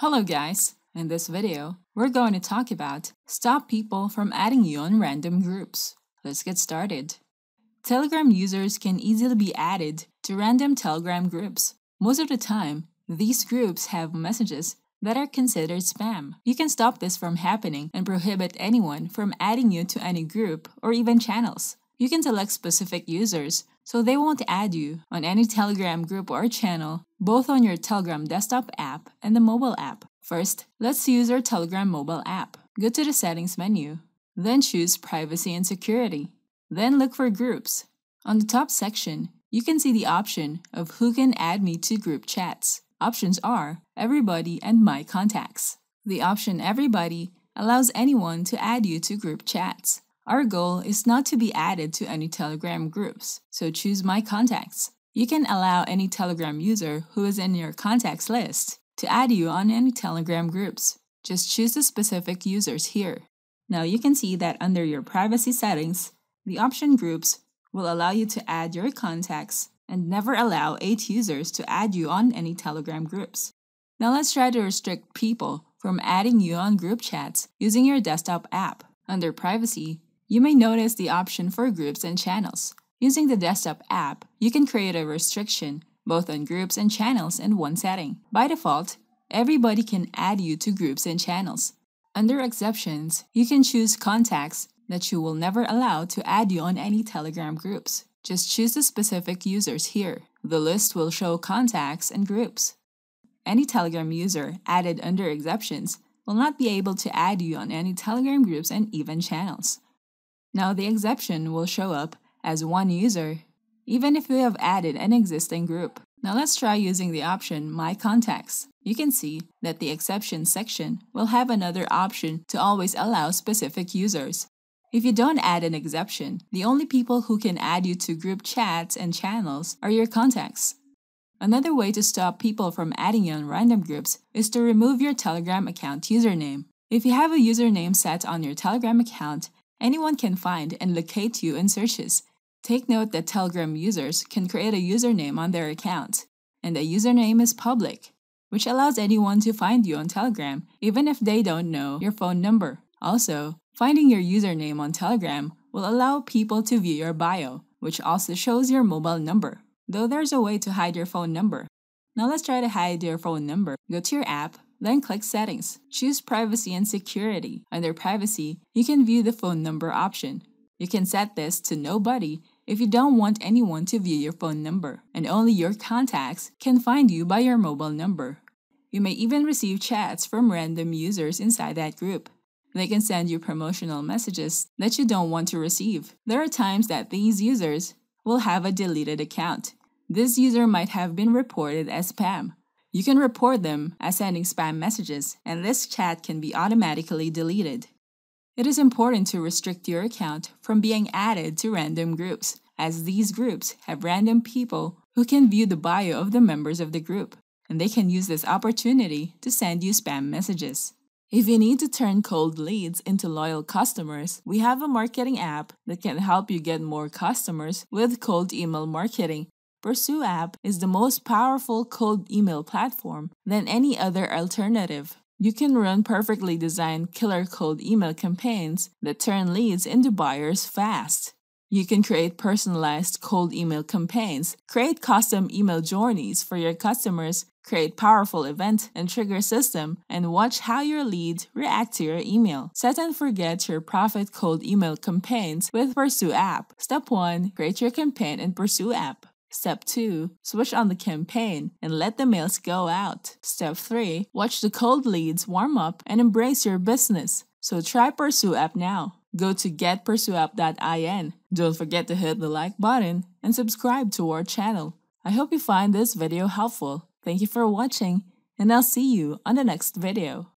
Hello guys! In this video, we're going to talk about stop people from adding you on random groups. Let's get started. Telegram users can easily be added to random Telegram groups. Most of the time, these groups have messages that are considered spam. You can stop this from happening and prohibit anyone from adding you to any group or even channels. You can select specific users so they won't add you on any Telegram group or channel, both on your Telegram desktop app and the mobile app. First, let's use our Telegram mobile app. Go to the settings menu, then choose privacy and security. Then look for groups. On the top section, you can see the option of who can add me to group chats. Options are everybody and my contacts. The option everybody allows anyone to add you to group chats. Our goal is not to be added to any Telegram groups, so choose My Contacts. You can allow any Telegram user who is in your contacts list to add you on any Telegram groups. Just choose the specific users here. Now you can see that under your privacy settings, the option Groups will allow you to add your contacts and never allow 8 users to add you on any Telegram groups. Now let's try to restrict people from adding you on group chats using your desktop app. Under Privacy, you may notice the option for groups and channels. Using the desktop app, you can create a restriction both on groups and channels in one setting. By default, everybody can add you to groups and channels. Under exceptions, you can choose contacts that you will never allow to add you on any Telegram groups. Just choose the specific users here. The list will show contacts and groups. Any Telegram user added under exceptions will not be able to add you on any Telegram groups and even channels. Now the exception will show up as one user, even if you have added an existing group. Now let's try using the option My Contacts. You can see that the exception section will have another option to always allow specific users. If you don't add an exception, the only people who can add you to group chats and channels are your contacts. Another way to stop people from adding you on random groups is to remove your Telegram account username. If you have a username set on your Telegram account, Anyone can find and locate you in searches. Take note that Telegram users can create a username on their account, and the username is public, which allows anyone to find you on Telegram even if they don't know your phone number. Also, finding your username on Telegram will allow people to view your bio, which also shows your mobile number, though there's a way to hide your phone number. Now let's try to hide your phone number. Go to your app, then click Settings. Choose Privacy and Security. Under Privacy, you can view the phone number option. You can set this to Nobody if you don't want anyone to view your phone number, and only your contacts can find you by your mobile number. You may even receive chats from random users inside that group. They can send you promotional messages that you don't want to receive. There are times that these users will have a deleted account. This user might have been reported as spam, you can report them as sending spam messages, and this chat can be automatically deleted. It is important to restrict your account from being added to random groups, as these groups have random people who can view the bio of the members of the group, and they can use this opportunity to send you spam messages. If you need to turn cold leads into loyal customers, we have a marketing app that can help you get more customers with cold email marketing Pursue app is the most powerful cold email platform than any other alternative. You can run perfectly designed killer cold email campaigns that turn leads into buyers fast. You can create personalized cold email campaigns, create custom email journeys for your customers, create powerful event and trigger system, and watch how your leads react to your email. Set and forget your profit cold email campaigns with Pursue app. Step 1. Create your campaign in Pursue app. Step 2. Switch on the campaign and let the mails go out. Step 3. Watch the cold leads warm up and embrace your business. So try Pursue app now. Go to getpursueapp.in. Don't forget to hit the like button and subscribe to our channel. I hope you find this video helpful. Thank you for watching and I'll see you on the next video.